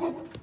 Oh.